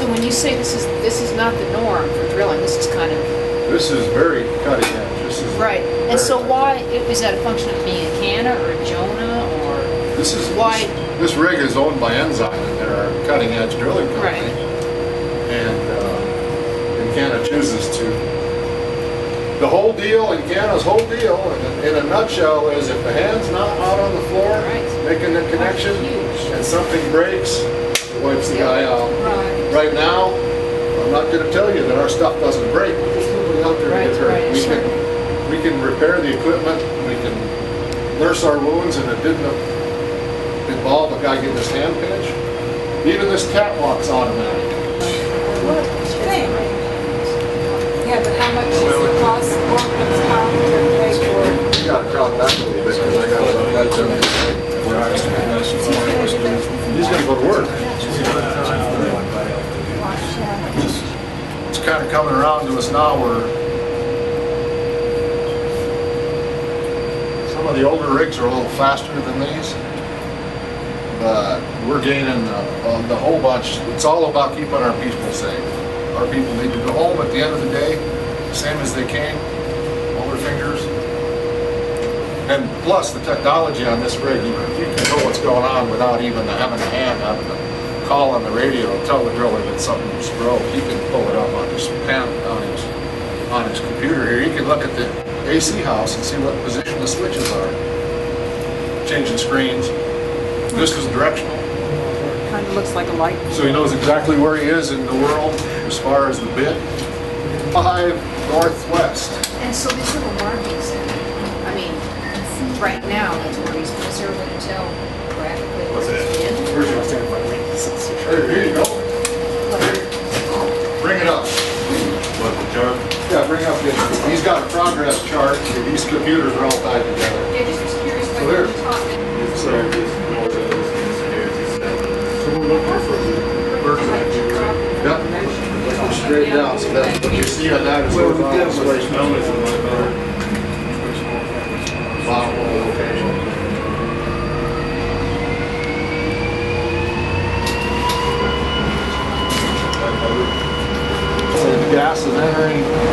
So when you say this is, this is not the norm for drilling, this is kind of, This is very cutting edge. This is. right. very And so cutting why, is that a function of being Encana or a Jonah or? This is, Why- this rig is owned by Ensign and they're a cutting edge drilling company. Right. And, uh, Encana chooses to. The whole deal, and Encana's whole deal, in a- in a nutshell, is if the hand's not out on the floor, Right. making the connection, Huge. and something breaks, it wipes the guy out. Right. Right now, I'm not gonna tell you that our stuff doesn't break, but there's nobody out there to Right, get hurt. right, We sure. can, we can repair the equipment, we can nurse our wounds, and it didn't involve a guy getting his hand pinched. Even this catwalk's automatic. It's kinda coming around to us now where some of the older rigs are a little faster than these. But we're gaining uh, on the whole bunch. It's all about keeping our people safe. Our people need to go home at the end of the day, same as they came, all their fingers. And plus, the technology on this rig, you you can know what's going on without even having a hand, having to call on the radio and tell the driller that something's broke. He can pull it up on his pen, on his, on his computer here. He can look at the AC house and see what position the switches are. Changing screens. This is directional. Kind of looks like a light. So he knows exactly where he is in the world as far as the bit. Five northwest. And so these little markings, I mean, right now, that's where he's, is there a way to tell graphically? What's that? Yeah. Where's your stand by Here, here you go. Bring it up. What, the chart? Yeah, bring up, the- he's got a progress chart, these computers are all tied together. Yeah, just curious So what there. you're talking. It's there, it's north of this, it's here, it's seven. So we're looking for the vertical. Yep, straight down, so that's what you see on that is Well, horizontal yeah, but displacement. no, it's a lot better. Bottom of the location. So the gas is entering